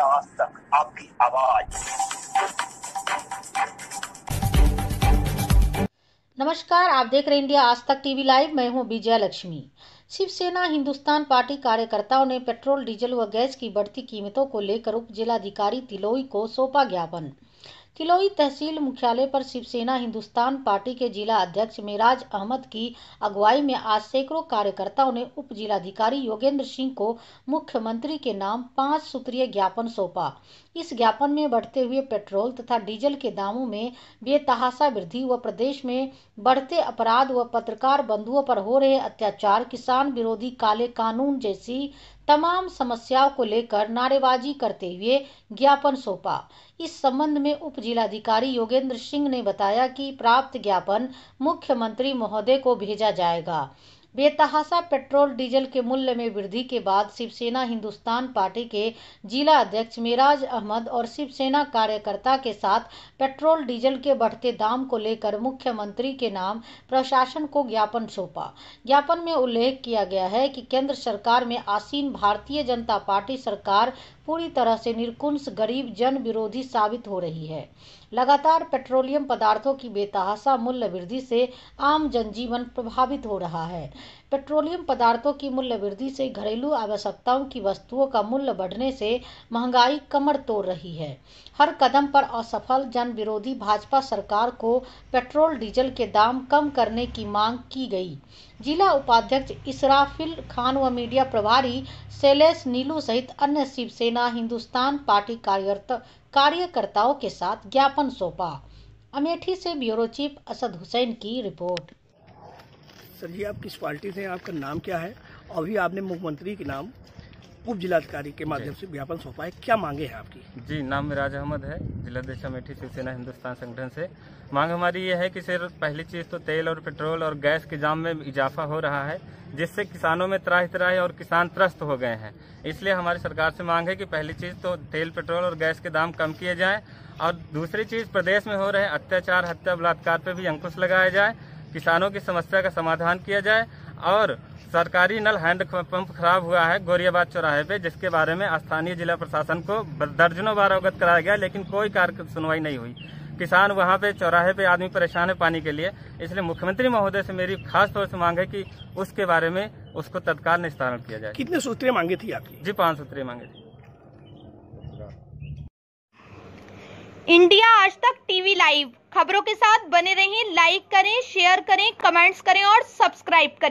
आज तक आपकी आवाज़। नमस्कार, आप देख रहे इंडिया आज तक टीवी लाइव। मैं हूँ विजय लक्ष्मी। शिवसेना, हिंदुस्तान पार्टी कार्यकर्ताओं ने पेट्रोल, डीजल व गैस की बढ़ती कीमतों को लेकर उप जिलाधिकारी तिलोई को सौंपा ज्ञापन। तिलोई तहसील मुख्यालय पर शिवसेना हिंदुस्तान पार्टी के जिला अध्यक्ष मेराज अहमद की अगुवाई में आज सैकड़ों कार्यकर्ताओं ने उप जिलाधिकारी योगेंद्र सिंह को मुख्यमंत्री के नाम पाँच सूत्रीय ज्ञापन सौंपा। इस ज्ञापन में बढ़ते हुए पेट्रोल तथा डीजल के दामों में बेतहासा वृद्धि व प्रदेश में बढ़ते अपराध व पत्रकार बंधुओं पर हो रहे अत्याचार, किसान विरोधी काले कानून जैसी तमाम समस्याओं को लेकर नारेबाजी करते हुए ज्ञापन सौंपा। इस संबंध में उप जिलाधिकारी योगेंद्र सिंह ने बताया कि प्राप्त ज्ञापन मुख्यमंत्री महोदय को भेजा जाएगा। बेतहासा पेट्रोल डीजल के मूल्य में वृद्धि के बाद शिवसेना हिंदुस्तान पार्टी के जिला अध्यक्ष मिराज अहमद और शिवसेना कार्यकर्ता के साथ पेट्रोल डीजल के बढ़ते दाम को लेकर मुख्यमंत्री के नाम प्रशासन को ज्ञापन सौंपा। ज्ञापन में उल्लेख किया गया है कि केंद्र सरकार में आसीन भारतीय जनता पार्टी सरकार पूरी तरह से निर्कुंस, गरीब, जन विरोधी साबित हो रही है। लगातार पेट्रोलियम पदार्थों की बेतहासा मूल्य वृद्धि से आम जनजीवन प्रभावित हो रहा है। पेट्रोलियम पदार्थों की मूल्य वृद्धि से घरेलू आवश्यकताओं की वस्तुओं का मूल्य बढ़ने से महँगाई कमर तोड़ रही है। हर कदम पर असफल जन विरोधी भाजपा सरकार को पेट्रोल, डीजल के दाम कम करने की मांग की गई। जिला उपाध्यक्ष इसराफिल खान व मीडिया प्रभारी शैलेश नीलू सहित अन्य शिवसेना, हिंदुस्तान पार्टी कार्यकर्ता कार्यकर्ताओं के साथ ज्ञापन सौंपा। अमेठी से ब्यूरो चीफ असद हुसैन की रिपोर्ट। सर जी आप किस पार्टी से हैं आपका नाम क्या है? अभी आपने मुख्यमंत्री के नाम उप जिलाधिकारी के माध्यम से ज्ञापन सौंपा है। क्या मांगे हैं आपकी? जी, नाम मिराज अहमद है जिलाध्यक्ष अमेठी शिवसेना हिंदुस्तान संगठन से। मांग हमारी ये है कि सर, पहली चीज़ तो तेल और पेट्रोल और गैस के दाम में इजाफा हो रहा है, जिससे किसानों में त्राही त्राही और किसान त्रस्त हो गए हैं। इसलिए हमारी सरकार से मांग है कि पहली चीज़ तो तेल, पेट्रोल और गैस के दाम कम किए जाएँ, और दूसरी चीज़ प्रदेश में हो रहे अत्याचार, हत्या, बलात्कार पर भी अंकुश लगाया जाए किसानों की समस्या का समाधान किया जाए और सरकारी नल हैंड पंप खराब हुआ है गोरियाबाद चौराहे पे जिसके बारे में स्थानीय जिला प्रशासन को दर्जनों बार अवगत कराया गया लेकिन कोई कार्य सुनवाई नहीं हुई। किसान वहाँ पे चौराहे पे आदमी परेशान है पानी के लिए इसलिए मुख्यमंत्री महोदय से मेरी खास तौर से मांग है कि उसके बारे में उसको तत्काल निस्तारण किया जाए। कितने सूत्रें मांगी थी आपकी? जी पाँच सूत्रें मांगे थी। इंडिया आज तक टीवी लाइव। खबरों के साथ बने रहें लाइक करें शेयर करें कमेंट्स करें और सब्सक्राइब करें।